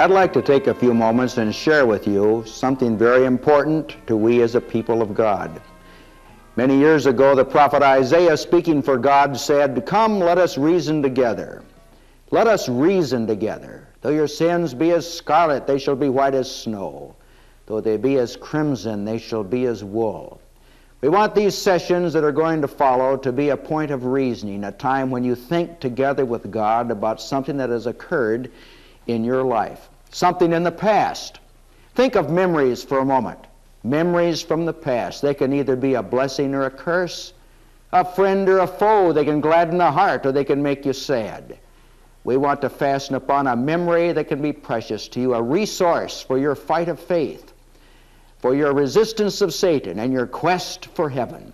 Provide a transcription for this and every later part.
I'd like to take a few moments and share with you something very important to we as a people of God. Many years ago, the prophet Isaiah, speaking for God, said, Come, let us reason together. Let us reason together. Though your sins be as scarlet, they shall be white as snow. Though they be as crimson, they shall be as wool. We want these sessions that are going to follow to be a point of reasoning, a time when you think together with God about something that has occurred in your life, something in the past. Think of memories for a moment. Memories from the past. They can either be a blessing or a curse, a friend or a foe. They can gladden the heart or they can make you sad. We want to fasten upon a memory that can be precious to you, a resource for your fight of faith, for your resistance of Satan, and your quest for heaven.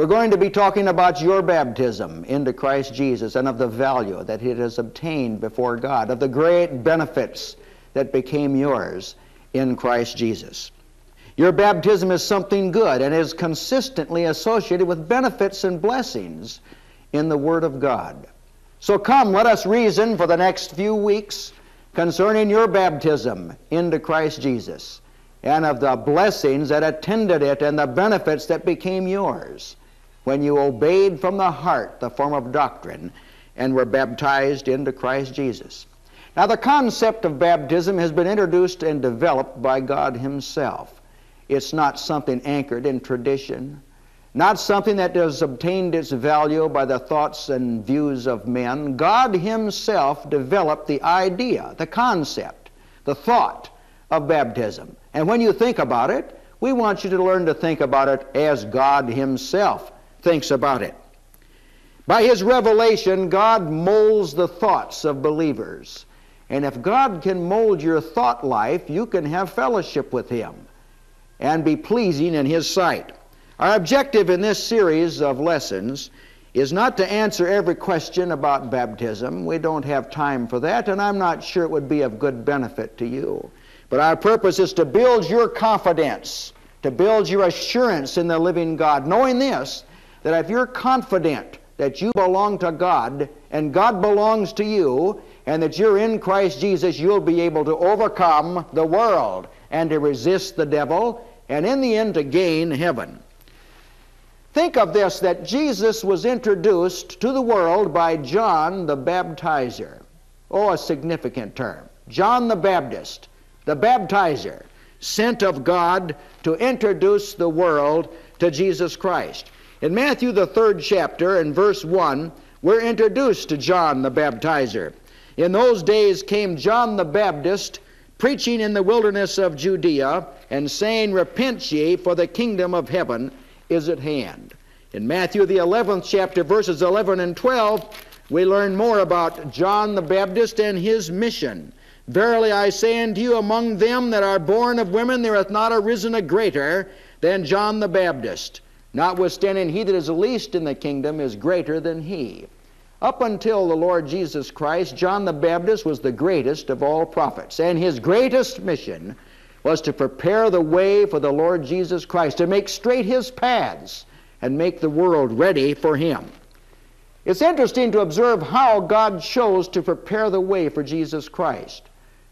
We're going to be talking about your baptism into Christ Jesus and of the value that it has obtained before God, of the great benefits that became yours in Christ Jesus. Your baptism is something good and is consistently associated with benefits and blessings in the Word of God. So come, let us reason for the next few weeks concerning your baptism into Christ Jesus and of the blessings that attended it and the benefits that became yours when you obeyed from the heart the form of doctrine and were baptized into Christ Jesus. Now, the concept of baptism has been introduced and developed by God Himself. It's not something anchored in tradition, not something that has obtained its value by the thoughts and views of men. God Himself developed the idea, the concept, the thought of baptism. And when you think about it, we want you to learn to think about it as God Himself thinks about it. By His revelation, God molds the thoughts of believers. And if God can mold your thought life, you can have fellowship with Him and be pleasing in His sight. Our objective in this series of lessons is not to answer every question about baptism. We don't have time for that, and I'm not sure it would be of good benefit to you. But our purpose is to build your confidence, to build your assurance in the living God, knowing this, that if you're confident that you belong to God and God belongs to you, and that you're in Christ Jesus, you'll be able to overcome the world and to resist the devil, and in the end to gain heaven. Think of this that Jesus was introduced to the world by John the Baptizer. Oh, a significant term. John the Baptist, the baptizer, sent of God to introduce the world to Jesus Christ. In Matthew, the third chapter, in verse 1, we're introduced to John the Baptizer. In those days came John the Baptist, preaching in the wilderness of Judea, and saying, Repent ye, for the kingdom of heaven is at hand. In Matthew, the 11th chapter, verses 11 and 12, we learn more about John the Baptist and his mission. Verily I say unto you, among them that are born of women, there hath not arisen a greater than John the Baptist. Notwithstanding, he that is least in the kingdom is greater than he. Up until the Lord Jesus Christ, John the Baptist was the greatest of all prophets, and his greatest mission was to prepare the way for the Lord Jesus Christ, to make straight his paths and make the world ready for him. It's interesting to observe how God chose to prepare the way for Jesus Christ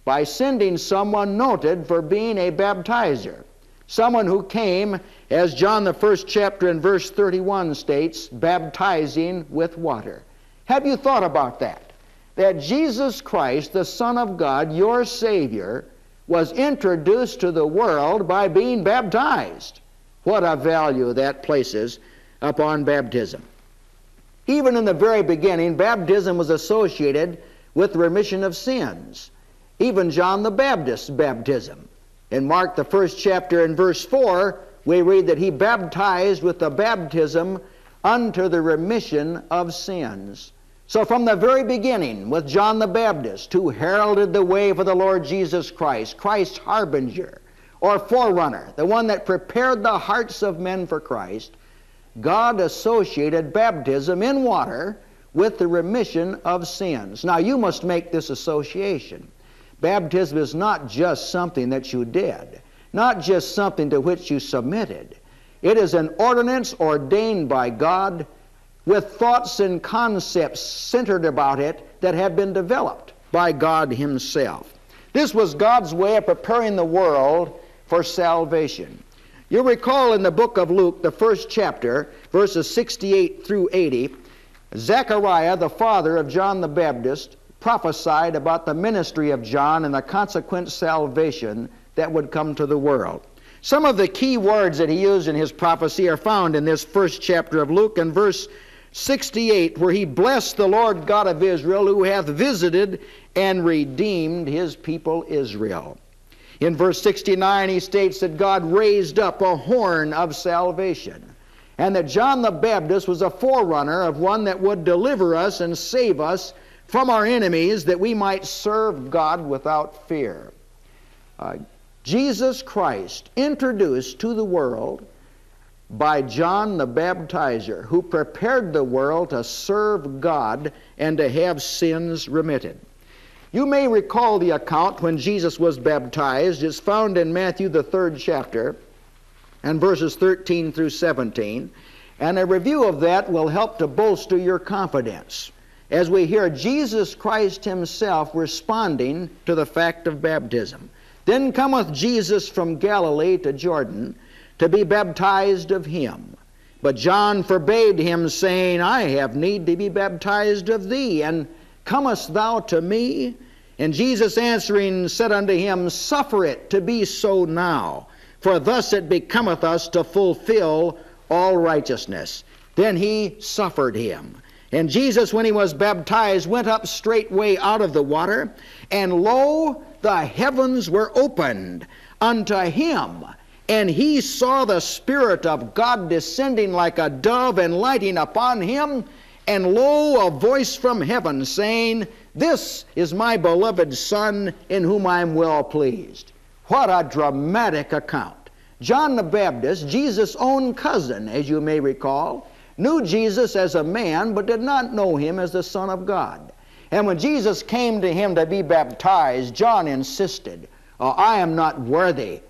by sending someone noted for being a baptizer, someone who came, as John the first chapter and verse 31 states, baptizing with water. Have you thought about that? That Jesus Christ, the Son of God, your Savior, was introduced to the world by being baptized. What a value that places upon baptism. Even in the very beginning, baptism was associated with remission of sins. Even John the Baptist's baptism. In Mark, the first chapter, in verse 4, we read that he baptized with the baptism unto the remission of sins. So, from the very beginning, with John the Baptist, who heralded the way for the Lord Jesus Christ, Christ's harbinger or forerunner, the one that prepared the hearts of men for Christ, God associated baptism in water with the remission of sins. Now, you must make this association. Baptism is not just something that you did, not just something to which you submitted. It is an ordinance ordained by God with thoughts and concepts centered about it that have been developed. by God Himself. This was God's way of preparing the world for salvation. You'll recall in the book of Luke, the first chapter, verses 68 through 80, Zechariah, the father of John the Baptist, prophesied about the ministry of John and the consequent salvation that would come to the world. Some of the key words that he used in his prophecy are found in this first chapter of Luke and verse 68, where he blessed the Lord God of Israel, who hath visited and redeemed his people Israel. In verse 69, he states that God raised up a horn of salvation, and that John the Baptist was a forerunner of one that would deliver us and save us from our enemies, that we might serve God without fear. Uh, Jesus Christ introduced to the world by John the Baptizer, who prepared the world to serve God and to have sins remitted. You may recall the account when Jesus was baptized. It's found in Matthew, the third chapter, and verses 13 through 17. And a review of that will help to bolster your confidence as we hear Jesus Christ Himself responding to the fact of baptism. Then cometh Jesus from Galilee to Jordan to be baptized of him. But John forbade him, saying, I have need to be baptized of thee, and comest thou to me? And Jesus answering said unto him, Suffer it to be so now, for thus it becometh us to fulfill all righteousness. Then he suffered him. And Jesus, when he was baptized, went up straightway out of the water, and lo, the heavens were opened unto him, and he saw the Spirit of God descending like a dove and lighting upon him. And lo, a voice from heaven saying, This is my beloved Son, in whom I am well pleased. What a dramatic account. John the Baptist, Jesus' own cousin, as you may recall, knew Jesus as a man, but did not know him as the Son of God. And when Jesus came to him to be baptized, John insisted, oh, I am not worthy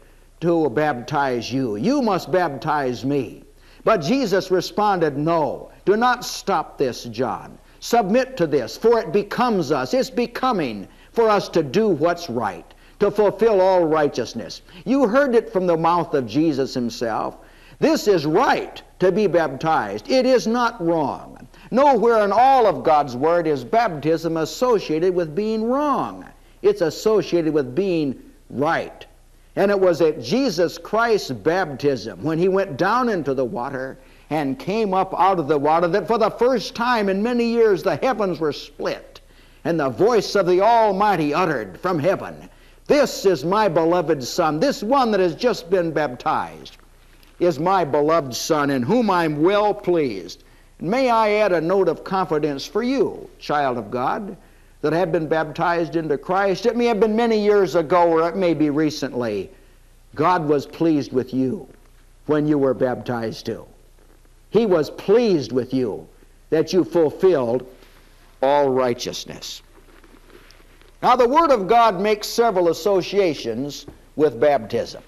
to baptize you. You must baptize me. But Jesus responded, No, do not stop this, John. Submit to this, for it becomes us. It's becoming for us to do what's right, to fulfill all righteousness. You heard it from the mouth of Jesus himself. This is right to be baptized. It is not wrong. Nowhere in all of God's Word is baptism associated with being wrong. It's associated with being right. And it was at Jesus Christ's baptism, when he went down into the water and came up out of the water, that for the first time in many years the heavens were split, and the voice of the Almighty uttered from heaven, This is my beloved Son, this one that has just been baptized is my beloved Son, in whom I'm well pleased. May I add a note of confidence for you, child of God, that have been baptized into Christ. It may have been many years ago or it may be recently. God was pleased with you when you were baptized too. He was pleased with you that you fulfilled all righteousness. Now, the Word of God makes several associations with baptism.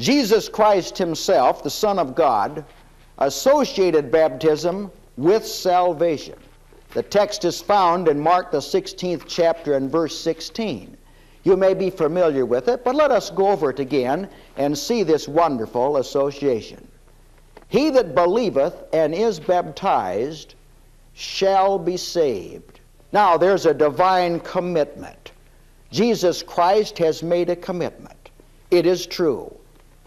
Jesus Christ Himself, the Son of God, associated baptism with salvation. The text is found in Mark, the 16th chapter, and verse 16. You may be familiar with it, but let us go over it again and see this wonderful association. He that believeth and is baptized shall be saved. Now, there's a divine commitment. Jesus Christ has made a commitment. It is true.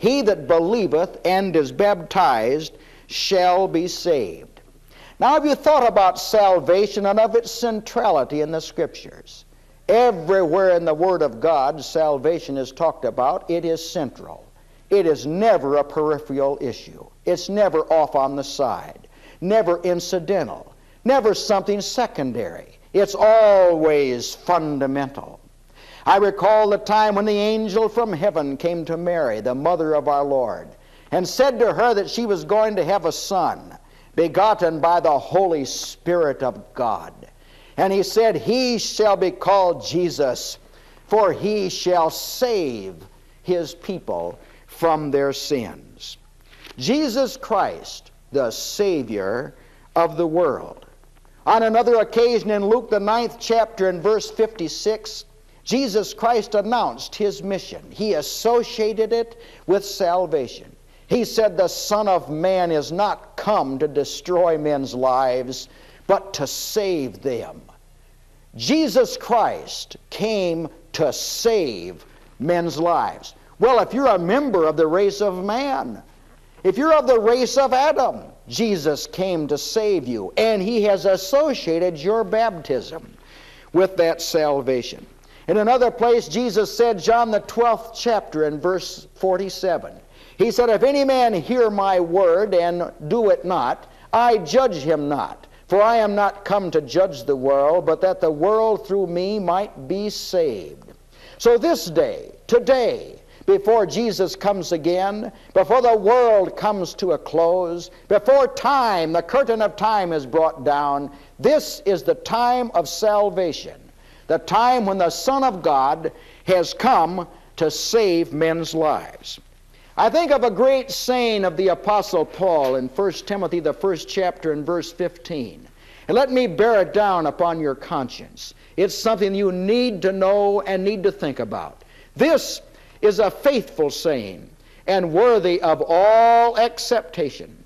He that believeth and is baptized shall be saved. Now, have you thought about salvation and of its centrality in the Scriptures? Everywhere in the Word of God, salvation is talked about. It is central. It is never a peripheral issue. It's never off on the side, never incidental, never something secondary. It's always fundamental. I recall the time when the angel from heaven came to Mary, the mother of our Lord, and said to her that she was going to have a son, begotten by the Holy Spirit of God. And he said, He shall be called Jesus, for he shall save his people from their sins. Jesus Christ, the Savior of the world. On another occasion in Luke, the ninth chapter, in verse 56, Jesus Christ announced his mission. He associated it with salvation. He said, The Son of Man is not come to destroy men's lives, but to save them. Jesus Christ came to save men's lives. Well, if you're a member of the race of man, if you're of the race of Adam, Jesus came to save you, and he has associated your baptism with that salvation. In another place, Jesus said, John the 12th chapter in verse 47, He said, If any man hear my word and do it not, I judge him not. For I am not come to judge the world, but that the world through me might be saved. So this day, today, before Jesus comes again, before the world comes to a close, before time, the curtain of time is brought down, this is the time of salvation the time when the Son of God has come to save men's lives. I think of a great saying of the Apostle Paul in 1 Timothy, the first chapter, and verse 15. And let me bear it down upon your conscience. It's something you need to know and need to think about. This is a faithful saying and worthy of all acceptation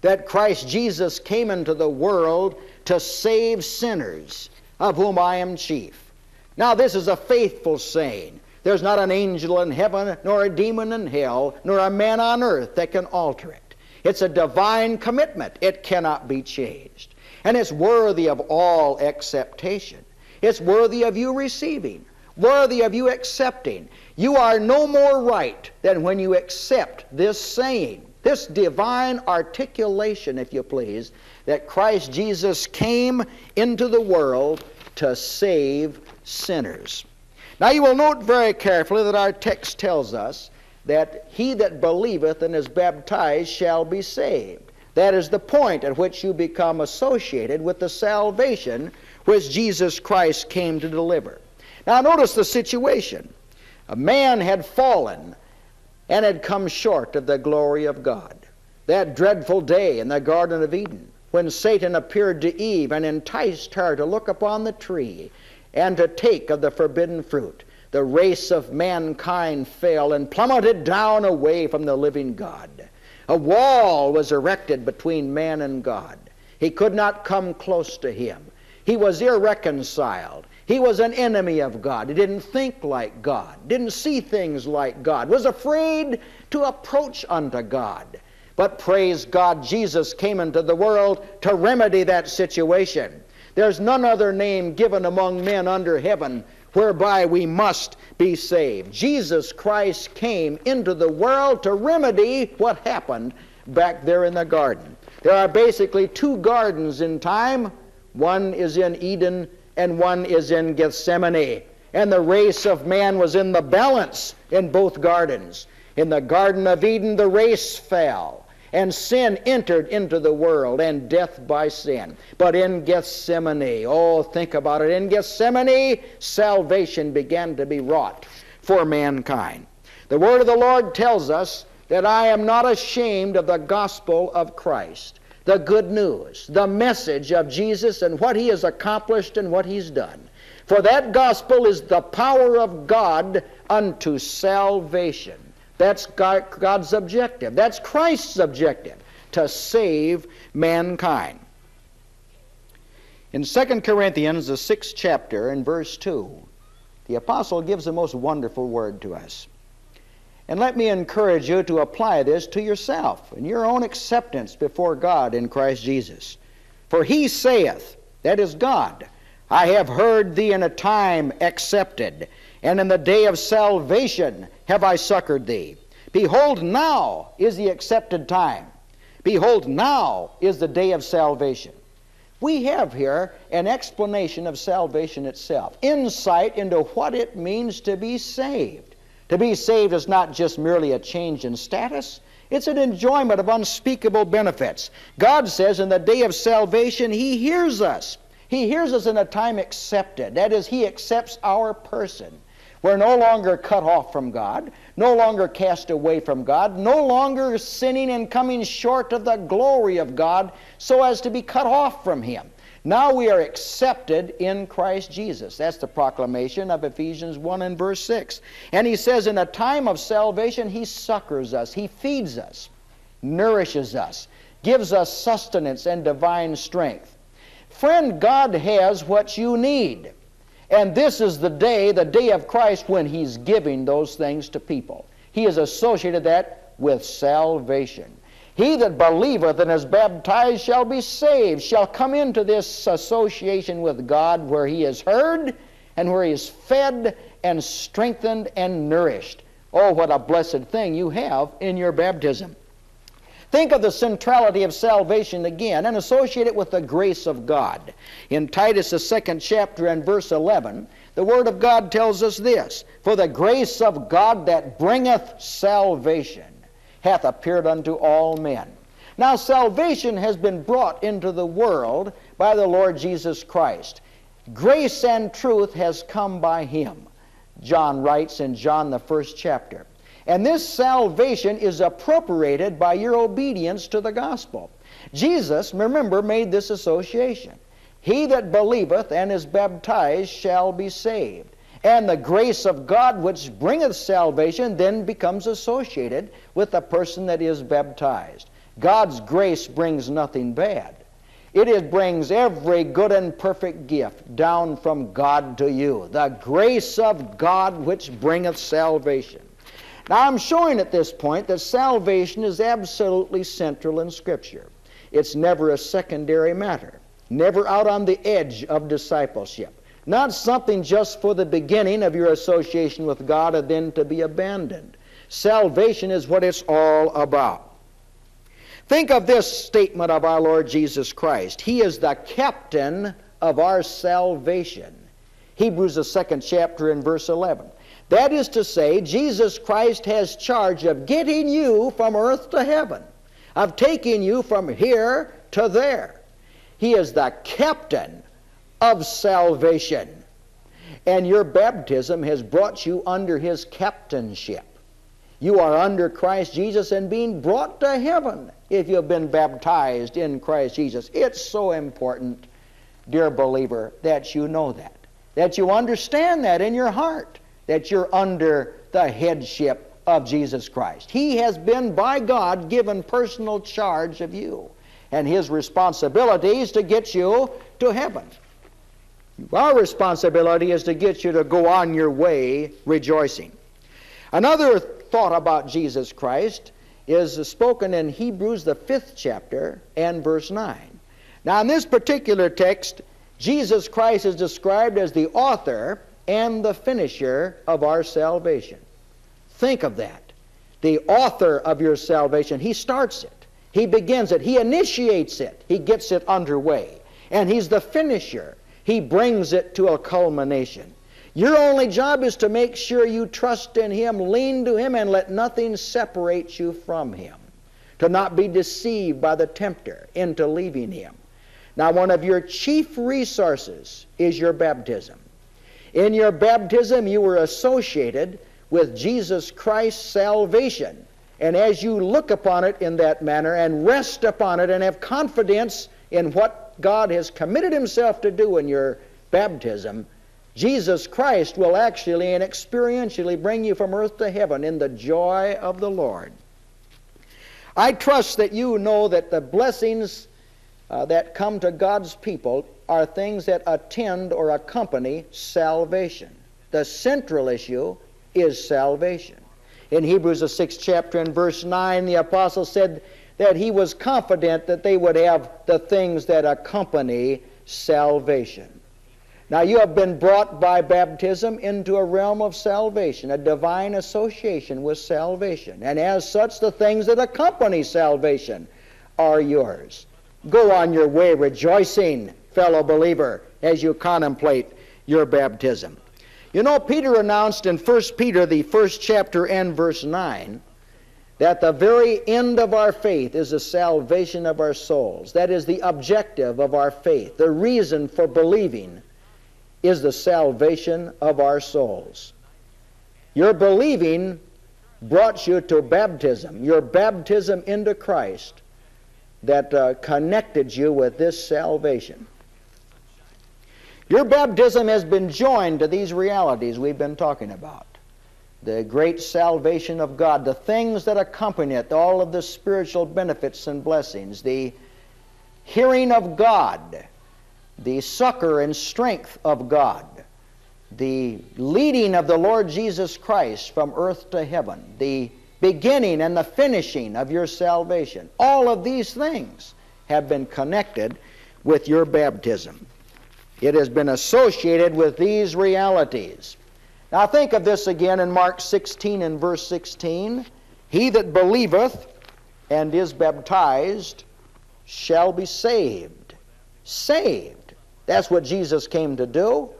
that Christ Jesus came into the world to save sinners of whom I am chief. Now, this is a faithful saying. There's not an angel in heaven, nor a demon in hell, nor a man on earth that can alter it. It's a divine commitment. It cannot be changed. And it's worthy of all acceptation. It's worthy of you receiving, worthy of you accepting. You are no more right than when you accept this saying, this divine articulation, if you please, that Christ Jesus came into the world to save sinners. Now you will note very carefully that our text tells us that he that believeth and is baptized shall be saved. That is the point at which you become associated with the salvation which Jesus Christ came to deliver. Now notice the situation. A man had fallen and had come short of the glory of God. That dreadful day in the Garden of Eden when Satan appeared to Eve and enticed her to look upon the tree and to take of the forbidden fruit. The race of mankind fell and plummeted down away from the living God. A wall was erected between man and God. He could not come close to him. He was irreconciled. He was an enemy of God. He didn't think like God, didn't see things like God, was afraid to approach unto God. But praise God, Jesus came into the world to remedy that situation. There's none other name given among men under heaven whereby we must be saved. Jesus Christ came into the world to remedy what happened back there in the garden. There are basically two gardens in time. One is in Eden and one is in Gethsemane. And the race of man was in the balance in both gardens. In the Garden of Eden, the race fell and sin entered into the world, and death by sin. But in Gethsemane, oh, think about it, in Gethsemane, salvation began to be wrought for mankind. The word of the Lord tells us that I am not ashamed of the gospel of Christ, the good news, the message of Jesus and what he has accomplished and what he's done. For that gospel is the power of God unto salvation that's God's objective. That's Christ's objective to save mankind. In 2 Corinthians, the sixth chapter, in verse 2, the apostle gives a most wonderful word to us. And let me encourage you to apply this to yourself and your own acceptance before God in Christ Jesus. For he saith, that is God, I have heard thee in a time accepted, and in the day of salvation have I succored thee. Behold, now is the accepted time. Behold, now is the day of salvation. We have here an explanation of salvation itself, insight into what it means to be saved. To be saved is not just merely a change in status, it's an enjoyment of unspeakable benefits. God says in the day of salvation, He hears us. He hears us in a time accepted. That is, He accepts our person. We're no longer cut off from God, no longer cast away from God, no longer sinning and coming short of the glory of God so as to be cut off from Him. Now we are accepted in Christ Jesus. That's the proclamation of Ephesians 1 and verse 6. And he says, in a time of salvation, he succors us, he feeds us, nourishes us, gives us sustenance and divine strength. Friend, God has what you need. And this is the day, the day of Christ, when he's giving those things to people. He has associated that with salvation. He that believeth and is baptized shall be saved, shall come into this association with God where he is heard and where he is fed and strengthened and nourished. Oh, what a blessed thing you have in your baptism. Think of the centrality of salvation again and associate it with the grace of God. In Titus, the second chapter and verse 11, the Word of God tells us this For the grace of God that bringeth salvation hath appeared unto all men. Now, salvation has been brought into the world by the Lord Jesus Christ. Grace and truth has come by him, John writes in John the first chapter. And this salvation is appropriated by your obedience to the gospel. Jesus, remember, made this association. He that believeth and is baptized shall be saved. And the grace of God which bringeth salvation then becomes associated with the person that is baptized. God's grace brings nothing bad. It brings every good and perfect gift down from God to you. The grace of God which bringeth salvation. Now, I'm showing at this point that salvation is absolutely central in Scripture. It's never a secondary matter, never out on the edge of discipleship. Not something just for the beginning of your association with God and then to be abandoned. Salvation is what it's all about. Think of this statement of our Lord Jesus Christ He is the captain of our salvation. Hebrews, the second chapter, and verse 11. That is to say, Jesus Christ has charge of getting you from earth to heaven, of taking you from here to there. He is the captain of salvation. And your baptism has brought you under his captainship. You are under Christ Jesus and being brought to heaven if you have been baptized in Christ Jesus. It's so important, dear believer, that you know that, that you understand that in your heart, that you're under the headship of Jesus Christ. He has been by God given personal charge of you, and his responsibility is to get you to heaven. Our responsibility is to get you to go on your way rejoicing. Another thought about Jesus Christ is spoken in Hebrews, the fifth chapter, and verse 9. Now, in this particular text, Jesus Christ is described as the author and the finisher of our salvation. Think of that. The author of your salvation, he starts it, he begins it, he initiates it, he gets it underway, and he's the finisher. He brings it to a culmination. Your only job is to make sure you trust in Him, lean to Him, and let nothing separate you from Him. To not be deceived by the tempter into leaving Him. Now, one of your chief resources is your baptism. In your baptism, you were associated with Jesus Christ's salvation. And as you look upon it in that manner and rest upon it and have confidence in what God has committed himself to do in your baptism, Jesus Christ will actually and experientially bring you from earth to heaven in the joy of the Lord. I trust that you know that the blessings uh, that come to God's people are things that attend or accompany salvation. The central issue is salvation. In Hebrews, the sixth chapter, and verse 9, the apostle said, that he was confident that they would have the things that accompany salvation. Now, you have been brought by baptism into a realm of salvation, a divine association with salvation. And as such, the things that accompany salvation are yours. Go on your way rejoicing, fellow believer, as you contemplate your baptism. You know, Peter announced in 1 Peter, the first chapter and verse 9, that the very end of our faith is the salvation of our souls. That is the objective of our faith. The reason for believing is the salvation of our souls. Your believing brought you to baptism, your baptism into Christ that uh, connected you with this salvation. Your baptism has been joined to these realities we've been talking about. The great salvation of God, the things that accompany it, all of the spiritual benefits and blessings, the hearing of God, the succor and strength of God, the leading of the Lord Jesus Christ from earth to heaven, the beginning and the finishing of your salvation. All of these things have been connected with your baptism. It has been associated with these realities. Now think of this again in Mark 16 and verse 16. He that believeth and is baptized shall be saved. Saved. That's what Jesus came to do.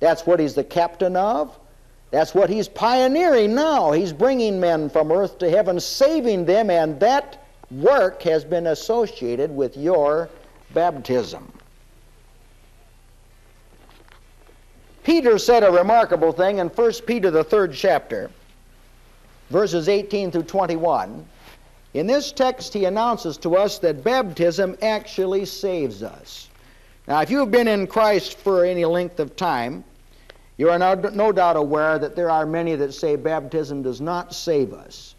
That's what he's the captain of. That's what he's pioneering now. He's bringing men from earth to heaven, saving them, and that work has been associated with your baptism. Peter said a remarkable thing in 1 Peter, the third chapter, verses 18 through 21. In this text, he announces to us that baptism actually saves us. Now, if you've been in Christ for any length of time, you are no, doubt aware that there are many that say baptism does not save us.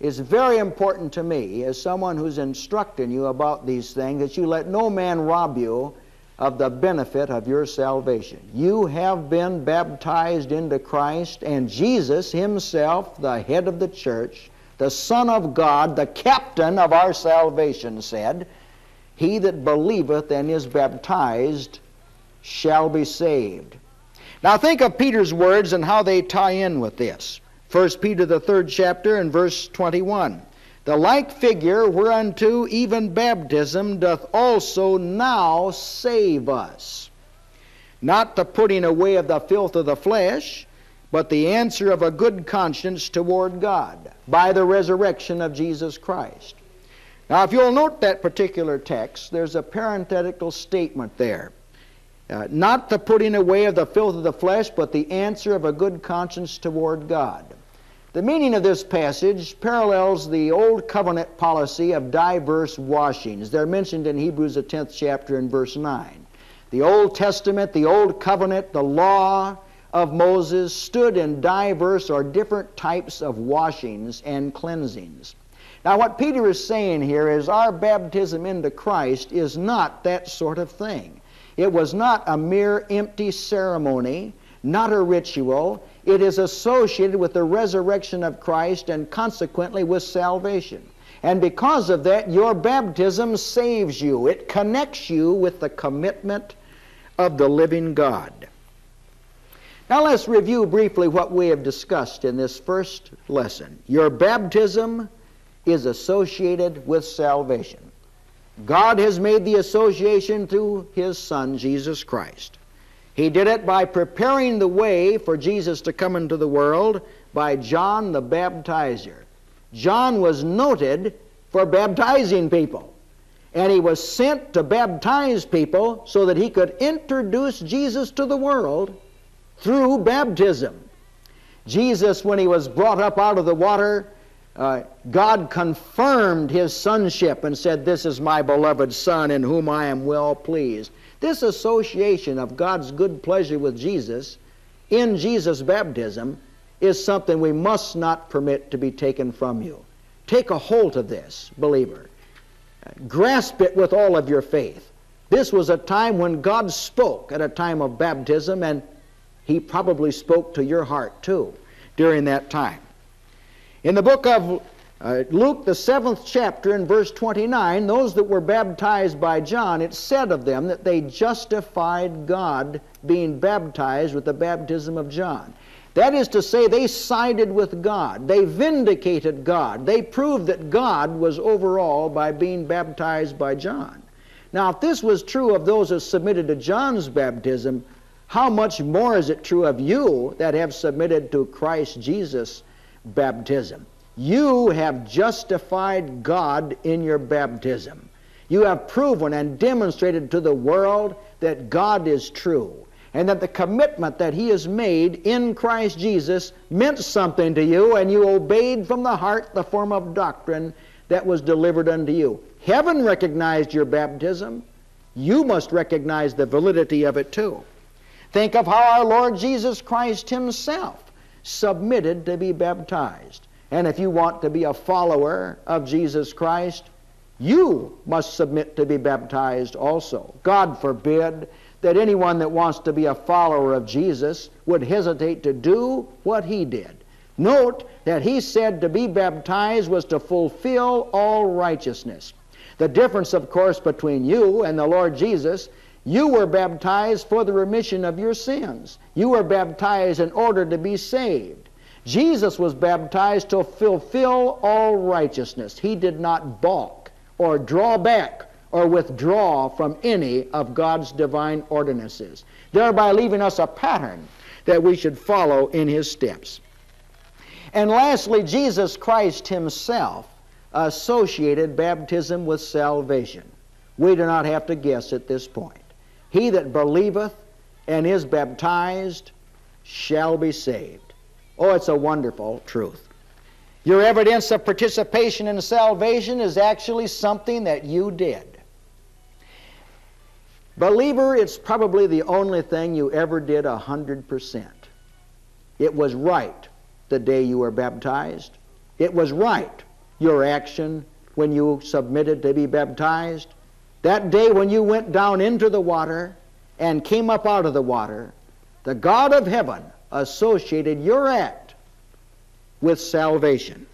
It's very important to me, as someone who's instructing you about these things, that you let no man rob you of the benefit of your salvation. You have been baptized into Christ, and Jesus Himself, the head of the church, the Son of God, the captain of our salvation, said, He that believeth and is baptized shall be saved. Now think of Peter's words and how they tie in with this. 1 Peter, the third chapter, and verse 21. The like figure whereunto even baptism doth also now save us. Not the putting away of the filth of the flesh, but the answer of a good conscience toward God by the resurrection of Jesus Christ. Now, if you'll note that particular text, there's a parenthetical statement there. Uh, not the putting away of the filth of the flesh, but the answer of a good conscience toward God. The meaning of this passage parallels the Old Covenant policy of diverse washings. They're mentioned in Hebrews, the 10th chapter, and verse 9. The Old Testament, the Old Covenant, the law of Moses stood in diverse or different types of washings and cleansings. Now, what Peter is saying here is our baptism into Christ is not that sort of thing. It was not a mere empty ceremony, not a ritual. It is associated with the resurrection of Christ and consequently with salvation. And because of that, your baptism saves you. It connects you with the commitment of the living God. Now let's review briefly what we have discussed in this first lesson. Your baptism is associated with salvation. God has made the association through His Son, Jesus Christ. He did it by preparing the way for Jesus to come into the world by John the Baptizer. John was noted for baptizing people. And he was sent to baptize people so that he could introduce Jesus to the world through baptism. Jesus, when he was brought up out of the water, uh, God confirmed his sonship and said, This is my beloved Son in whom I am well pleased. This association of God's good pleasure with Jesus in Jesus' baptism is something we must not permit to be taken from you. Take a hold of this, believer. Grasp it with all of your faith. This was a time when God spoke at a time of baptism, and He probably spoke to your heart too during that time. In the book of uh, Luke, the seventh chapter, in verse 29, those that were baptized by John, it said of them that they justified God being baptized with the baptism of John. That is to say, they sided with God. They vindicated God. They proved that God was over all by being baptized by John. Now, if this was true of those that submitted to John's baptism, how much more is it true of you that have submitted to Christ Jesus' baptism? You have justified God in your baptism. You have proven and demonstrated to the world that God is true and that the commitment that He has made in Christ Jesus meant something to you, and you obeyed from the heart the form of doctrine that was delivered unto you. Heaven recognized your baptism. You must recognize the validity of it too. Think of how our Lord Jesus Christ Himself submitted to be baptized. And if you want to be a follower of Jesus Christ, you must submit to be baptized also. God forbid that anyone that wants to be a follower of Jesus would hesitate to do what he did. Note that he said to be baptized was to fulfill all righteousness. The difference, of course, between you and the Lord Jesus, you were baptized for the remission of your sins. You were baptized in order to be saved. Jesus was baptized to fulfill all righteousness. He did not balk or draw back or withdraw from any of God's divine ordinances, thereby leaving us a pattern that we should follow in his steps. And lastly, Jesus Christ himself associated baptism with salvation. We do not have to guess at this point. He that believeth and is baptized shall be saved. Oh, it's a wonderful truth. Your evidence of participation in salvation is actually something that you did. Believer, it's probably the only thing you ever did a hundred percent. It was right the day you were baptized. It was right, your action when you submitted to be baptized. That day when you went down into the water and came up out of the water, the God of heaven associated your act with salvation.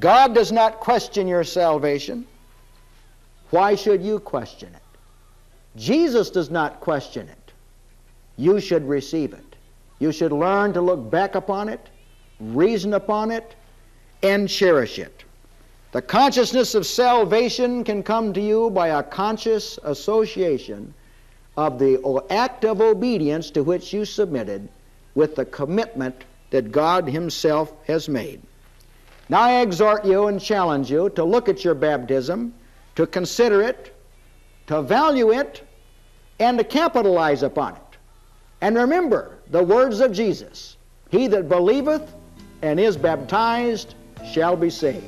God does not question your salvation. Why should you question it? Jesus does not question it. You should receive it. You should learn to look back upon it, reason upon it, and cherish it. The consciousness of salvation can come to you by a conscious association of the act of obedience to which you submitted with the commitment that God Himself has made. Now I exhort you and challenge you to look at your baptism, to consider it, to value it, and to capitalize upon it. And remember the words of Jesus He that believeth and is baptized shall be saved.